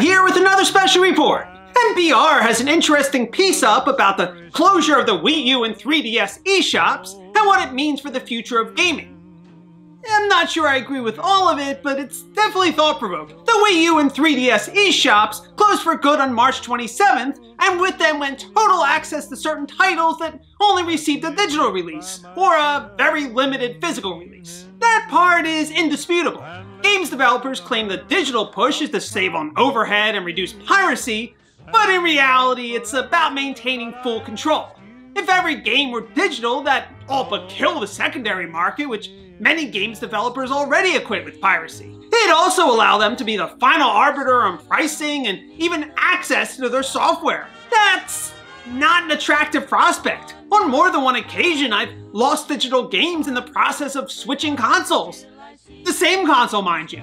Here with another special report. NPR has an interesting piece up about the closure of the Wii U and 3DS eShops and what it means for the future of gaming. I'm not sure I agree with all of it, but it's definitely thought-provoking. The Wii U and 3DS eShops closed for good on March 27th, and with them went total access to certain titles that only received a digital release, or a very limited physical release. That part is indisputable. Games developers claim the digital push is to save on overhead and reduce piracy, but in reality, it's about maintaining full control. If every game were digital, that all but kill the secondary market, which many games developers already equate with piracy. It'd also allow them to be the final arbiter on pricing and even access to their software. That's not an attractive prospect. On more than one occasion, I've lost digital games in the process of switching consoles. The same console, mind you.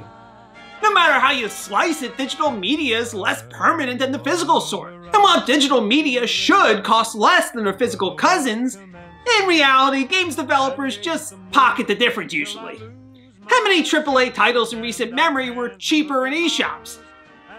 No matter how you slice it, digital media is less permanent than the physical sort. And while digital media should cost less than their physical cousins, in reality, games developers just pocket the difference usually. How many AAA titles in recent memory were cheaper in eShops?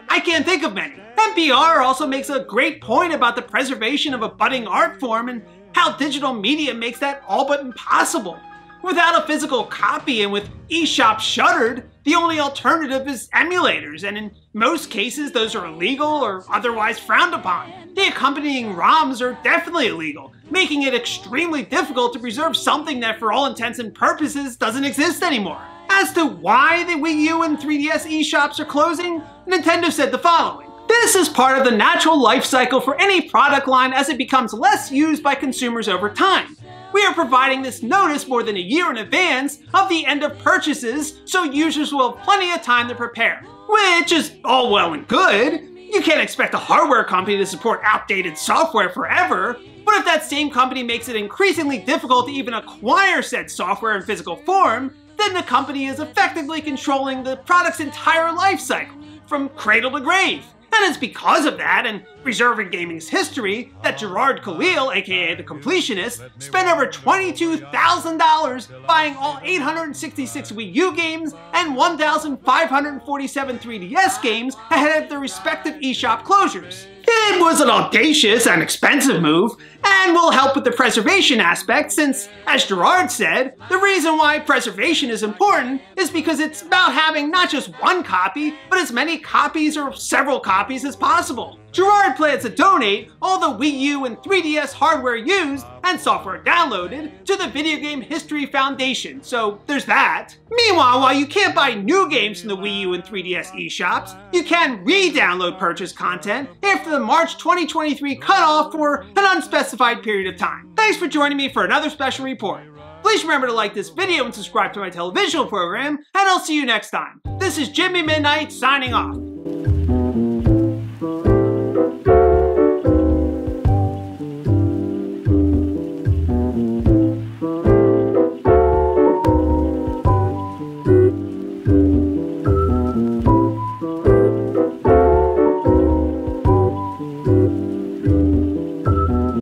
I can't think of many. NPR also makes a great point about the preservation of a budding art form and how digital media makes that all but impossible. Without a physical copy and with eShops shuttered, the only alternative is emulators, and in most cases those are illegal or otherwise frowned upon. The accompanying ROMs are definitely illegal, making it extremely difficult to preserve something that for all intents and purposes doesn't exist anymore. As to why the Wii U and 3DS eShops are closing, Nintendo said the following. This is part of the natural life cycle for any product line as it becomes less used by consumers over time. We are providing this notice more than a year in advance of the end of purchases so users will have plenty of time to prepare. Which is all well and good. You can't expect a hardware company to support outdated software forever, but if that same company makes it increasingly difficult to even acquire said software in physical form, then the company is effectively controlling the product's entire life cycle, from cradle to grave. And it's because of that, and preserving gaming's history, that Jirard Khalil, aka the Completionist, spent over $22,000 buying all 866 Wii U games and 1,547 3DS games ahead of their respective eShop closures. It was an audacious and expensive move, and will help with the preservation aspect since, as Jirard said, the reason why preservation is important is because it's about having not just one copy, but as many copies or several copies as possible. Jirard plans to donate all the Wii U and 3DS hardware used and software downloaded to the Video Game History Foundation, so there's that. Meanwhile, while you can't buy new games from the Wii U and 3DS eShops, you can re-download purchase content after the March 2023 cutoff for an unspecified period of time. Thanks for joining me for another special report. Please remember to like this video and subscribe to my television program, and I'll see you next time. This is Jimmy Midnight signing off.